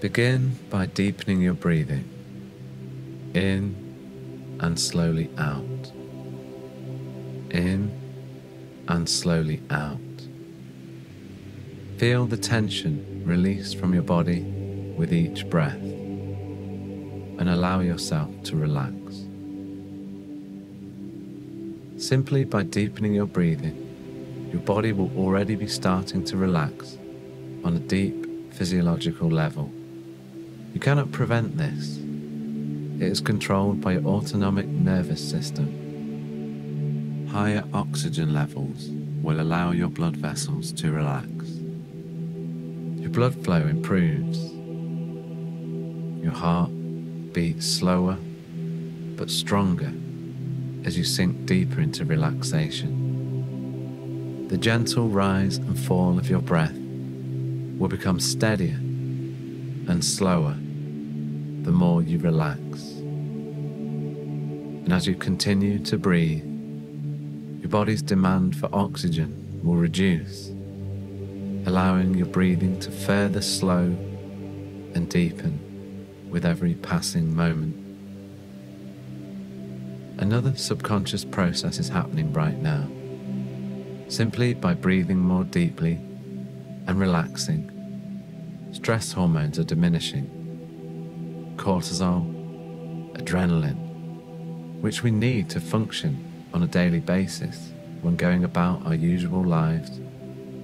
Begin by deepening your breathing in and slowly out, in and slowly out. Feel the tension release from your body with each breath and allow yourself to relax. Simply by deepening your breathing, your body will already be starting to relax on a deep physiological level. You cannot prevent this. It is controlled by your autonomic nervous system. Higher oxygen levels will allow your blood vessels to relax. Your blood flow improves. Your heart beats slower but stronger as you sink deeper into relaxation. The gentle rise and fall of your breath will become steadier and slower the more you relax. And as you continue to breathe, your body's demand for oxygen will reduce, allowing your breathing to further slow and deepen with every passing moment. Another subconscious process is happening right now. Simply by breathing more deeply and relaxing, stress hormones are diminishing. Cortisol, adrenaline, which we need to function on a daily basis when going about our usual lives,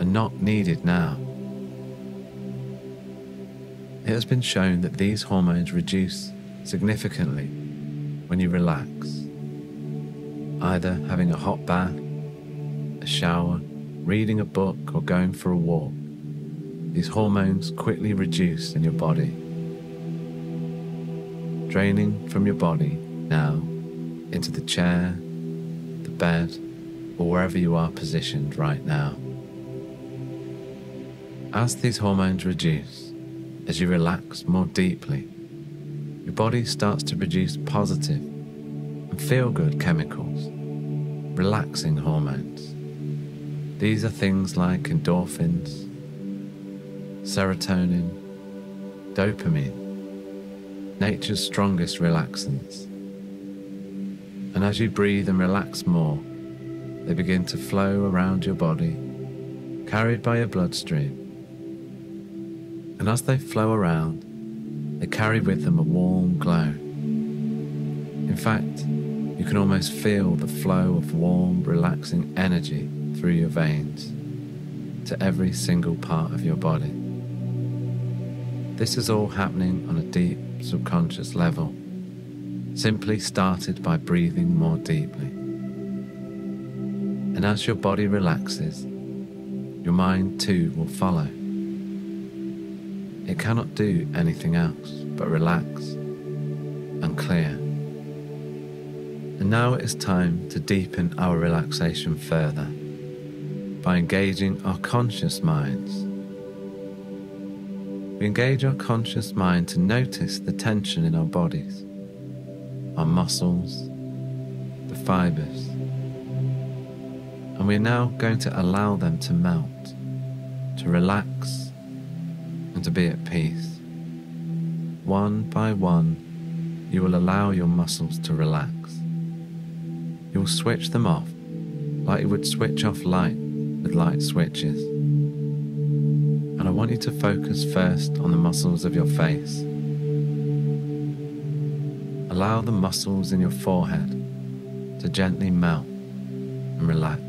are not needed now. It has been shown that these hormones reduce significantly when you relax. Either having a hot bath, a shower, reading a book, or going for a walk, these hormones quickly reduce in your body. Draining from your body now into the chair, the bed, or wherever you are positioned right now. As these hormones reduce, as you relax more deeply, your body starts to produce positive and feel good chemicals, relaxing hormones. These are things like endorphins, serotonin, dopamine, nature's strongest relaxants. And as you breathe and relax more, they begin to flow around your body, carried by your bloodstream. And as they flow around, they carry with them a warm glow. In fact, you can almost feel the flow of warm, relaxing energy through your veins to every single part of your body. This is all happening on a deep subconscious level, simply started by breathing more deeply. And as your body relaxes, your mind too will follow. It cannot do anything else but relax and clear. And now it is time to deepen our relaxation further by engaging our conscious minds. We engage our conscious mind to notice the tension in our bodies, our muscles, the fibers. And we're now going to allow them to melt, to relax, and to be at peace. One by one, you will allow your muscles to relax. You will switch them off like you would switch off light with light switches I want you to focus first on the muscles of your face. Allow the muscles in your forehead to gently melt and relax.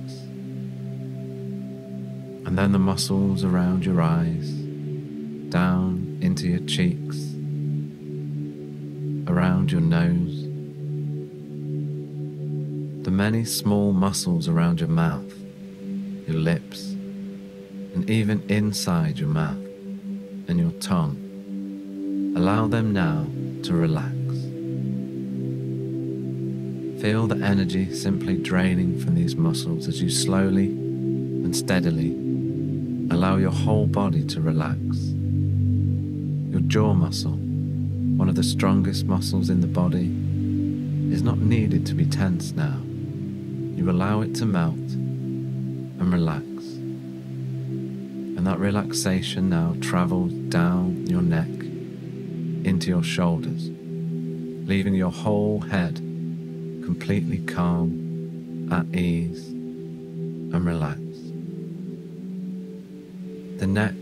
And then the muscles around your eyes, down into your cheeks, around your nose, the many small muscles around your mouth, your lips, even inside your mouth and your tongue. Allow them now to relax. Feel the energy simply draining from these muscles as you slowly and steadily allow your whole body to relax. Your jaw muscle, one of the strongest muscles in the body, is not needed to be tense now. You allow it to melt and relax and that relaxation now travels down your neck into your shoulders, leaving your whole head completely calm, at ease, and relaxed. The neck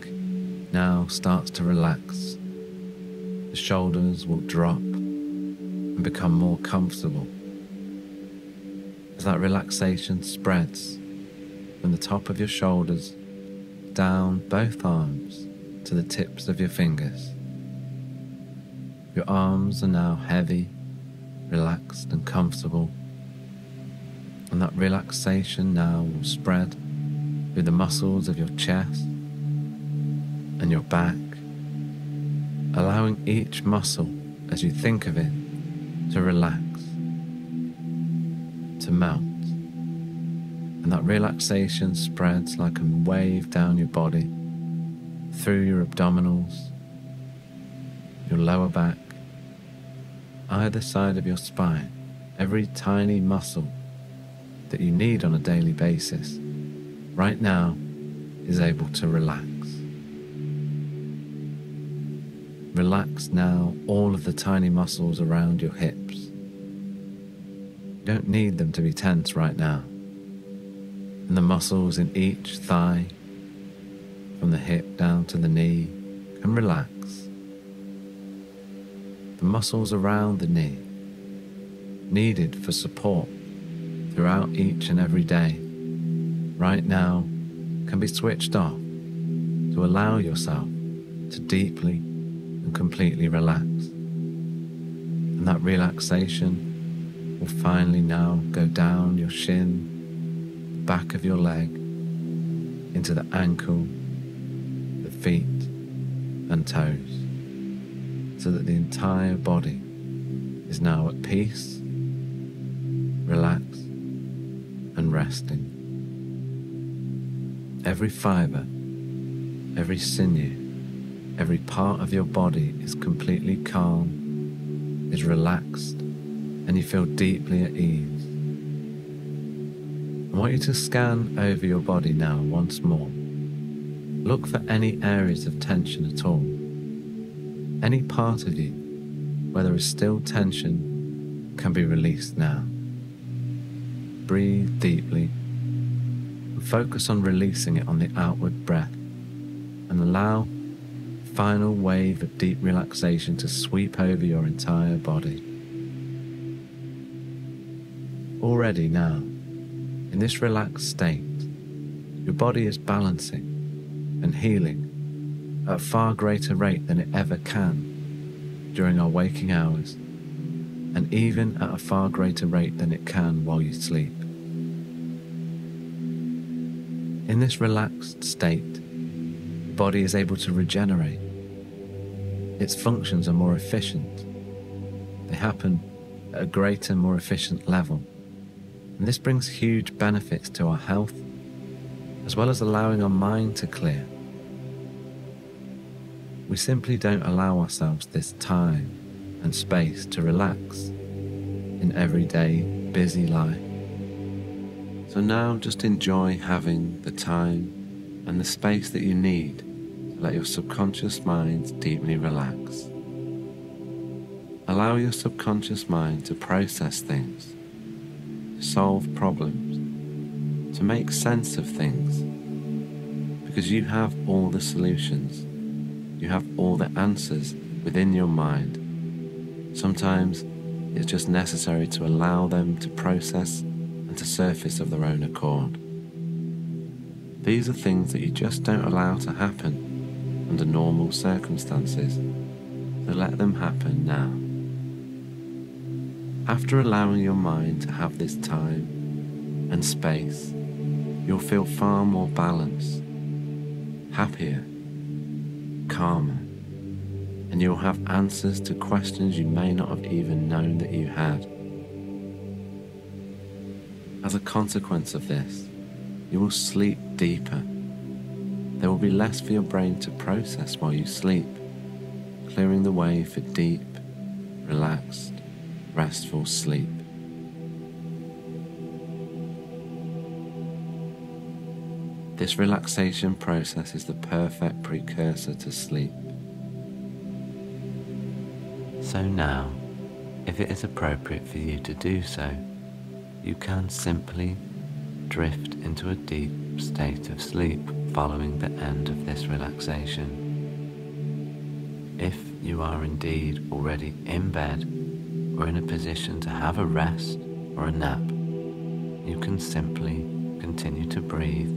now starts to relax. The shoulders will drop and become more comfortable as that relaxation spreads from the top of your shoulders down both arms to the tips of your fingers. Your arms are now heavy, relaxed, and comfortable, and that relaxation now will spread through the muscles of your chest and your back, allowing each muscle as you think of it to relax, to melt. And that relaxation spreads like a wave down your body, through your abdominals, your lower back, either side of your spine, every tiny muscle that you need on a daily basis, right now is able to relax. Relax now all of the tiny muscles around your hips. You don't need them to be tense right now. And the muscles in each thigh, from the hip down to the knee, can relax. The muscles around the knee, needed for support throughout each and every day, right now can be switched off to allow yourself to deeply and completely relax. And that relaxation will finally now go down your shin, back of your leg, into the ankle, the feet, and toes, so that the entire body is now at peace, relaxed, and resting. Every fiber, every sinew, Every part of your body is completely calm, is relaxed, and you feel deeply at ease. I want you to scan over your body now once more. Look for any areas of tension at all. Any part of you where there is still tension can be released now. Breathe deeply and focus on releasing it on the outward breath and allow final wave of deep relaxation to sweep over your entire body. Already now, in this relaxed state, your body is balancing and healing at a far greater rate than it ever can during our waking hours, and even at a far greater rate than it can while you sleep. In this relaxed state, body is able to regenerate its functions are more efficient. They happen at a greater, more efficient level. And this brings huge benefits to our health, as well as allowing our mind to clear. We simply don't allow ourselves this time and space to relax in everyday busy life. So now just enjoy having the time and the space that you need to let your subconscious mind deeply relax. Allow your subconscious mind to process things, solve problems, to make sense of things, because you have all the solutions, you have all the answers within your mind. Sometimes it's just necessary to allow them to process and to surface of their own accord. These are things that you just don't allow to happen under normal circumstances, so let them happen now. After allowing your mind to have this time and space, you'll feel far more balanced, happier, calmer, and you'll have answers to questions you may not have even known that you had. As a consequence of this, you will sleep deeper there will be less for your brain to process while you sleep, clearing the way for deep, relaxed, restful sleep. This relaxation process is the perfect precursor to sleep. So now, if it is appropriate for you to do so, you can simply drift into a deep state of sleep following the end of this relaxation. If you are indeed already in bed or in a position to have a rest or a nap, you can simply continue to breathe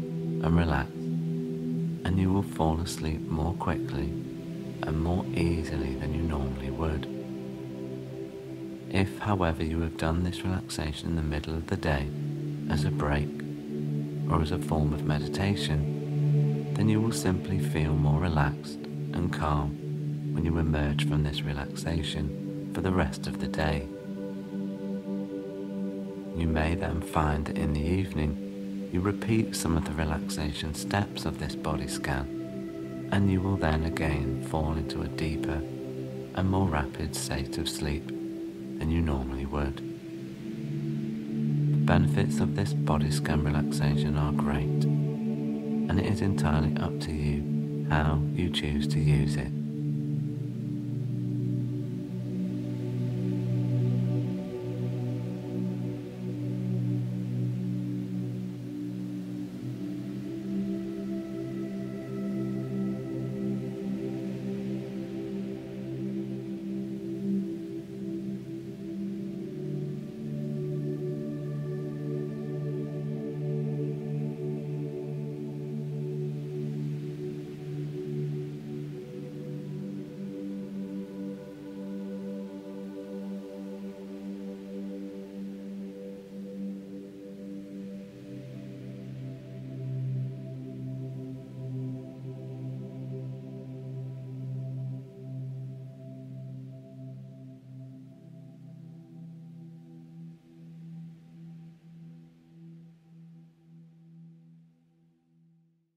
and relax, and you will fall asleep more quickly and more easily than you normally would. If, however, you have done this relaxation in the middle of the day as a break or as a form of meditation, then you will simply feel more relaxed and calm when you emerge from this relaxation for the rest of the day. You may then find that in the evening you repeat some of the relaxation steps of this body scan and you will then again fall into a deeper and more rapid state of sleep than you normally would. The benefits of this body scan relaxation are great and it is entirely up to you how you choose to use it.